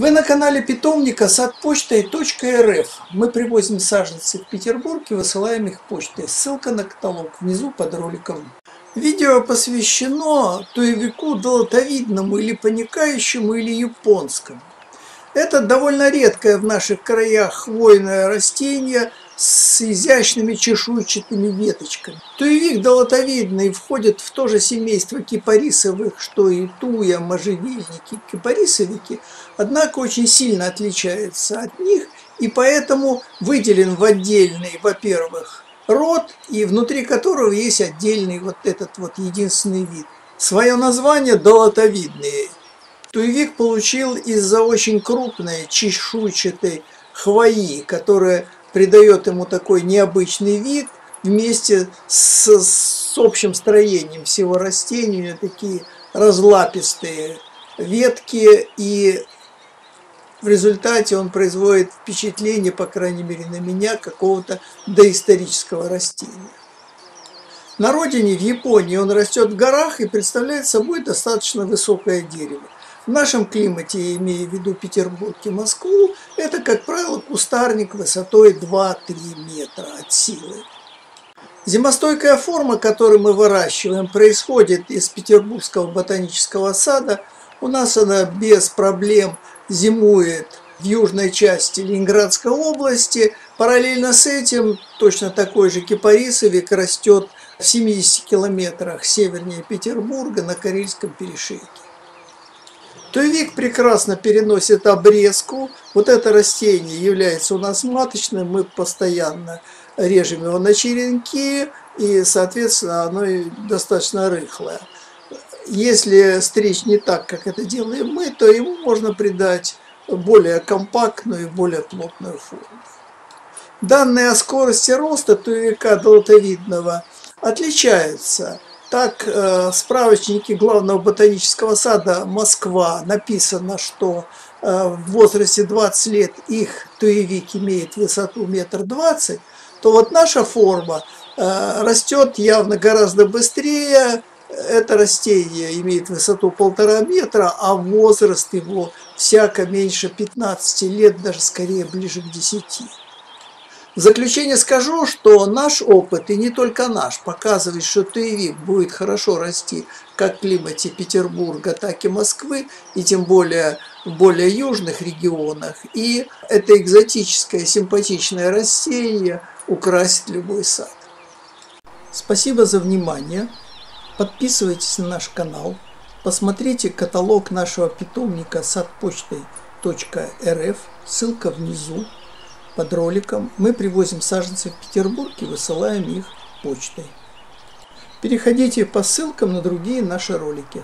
Вы на канале питомника садпочтой.рф. Мы привозим саженцы в Петербург и высылаем их почтой. Ссылка на каталог внизу под роликом. Видео посвящено туевику долотовидному или паникающему или японскому. Это довольно редкое в наших краях хвойное растение с изящными чешуйчатыми веточками. Туевик долотовидный входит в то же семейство кипарисовых, что и туя, можжевельники, кипарисовики, однако очень сильно отличается от них и поэтому выделен в отдельный, во-первых, род, и внутри которого есть отдельный вот этот вот единственный вид. Свое название долотовидные. Туевик получил из-за очень крупной чешуйчатой хвои, которая придает ему такой необычный вид вместе с, с общим строением всего растения, такие разлапистые ветки, и в результате он производит впечатление, по крайней мере на меня, какого-то доисторического растения. На родине, в Японии, он растет в горах и представляет собой достаточно высокое дерево. В нашем климате, имея в виду Петербург и Москву, это, как правило, кустарник высотой 2-3 метра от силы. Зимостойкая форма, которую мы выращиваем, происходит из Петербургского ботанического сада. У нас она без проблем зимует в южной части Ленинградской области. Параллельно с этим точно такой же кипарисовик растет в 70 километрах севернее Петербурга на Карельском перешейке. Туевик прекрасно переносит обрезку. Вот это растение является у нас маточным, мы постоянно режем его на черенки, и, соответственно, оно достаточно рыхлое. Если стричь не так, как это делаем мы, то ему можно придать более компактную и более плотную форму. Данные о скорости роста туевика долотовидного отличаются так, э, в справочнике главного ботанического сада Москва написано, что э, в возрасте 20 лет их туевик имеет высоту метр двадцать, то вот наша форма э, растет явно гораздо быстрее. Это растение имеет высоту полтора метра, а возраст его всяко меньше 15 лет, даже скорее ближе к 10. В заключение скажу, что наш опыт, и не только наш, показывает, что туевик будет хорошо расти как в климате Петербурга, так и Москвы, и тем более в более южных регионах. И это экзотическое, симпатичное растение украсит любой сад. Спасибо за внимание. Подписывайтесь на наш канал. Посмотрите каталог нашего питомника садпочтой.рф. Ссылка внизу под роликом. Мы привозим саженцы в Петербург и высылаем их почтой. Переходите по ссылкам на другие наши ролики.